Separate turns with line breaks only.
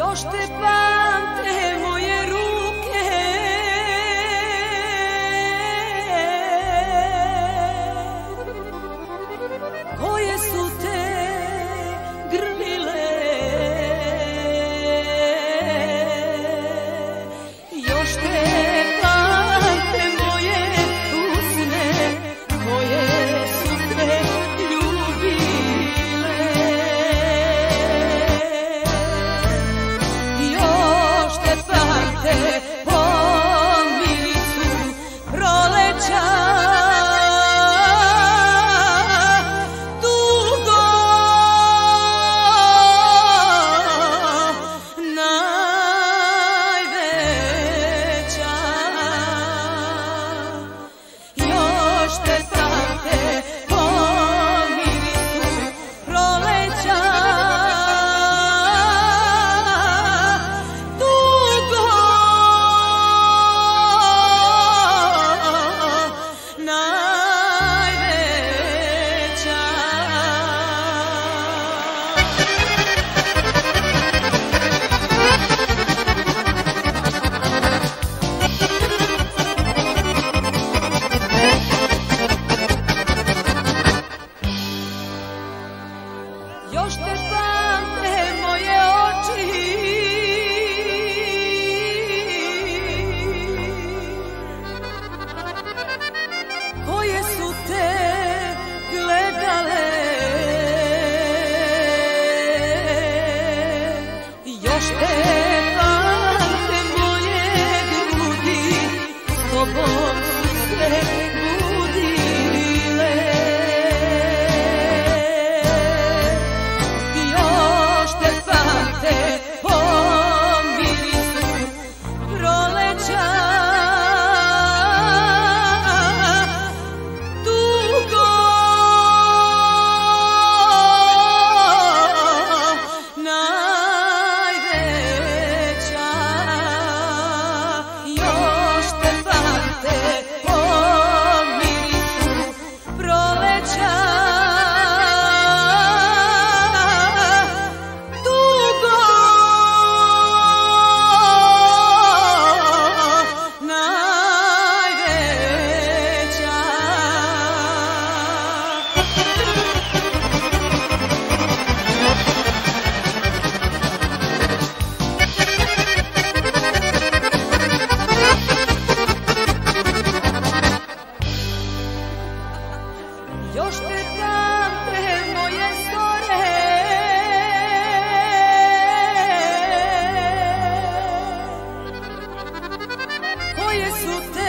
Još te pa Još te pamte moje oči Koje su te gledale Još te pamte moje grudi S tobom su sve Još te prate moje zore Koje su te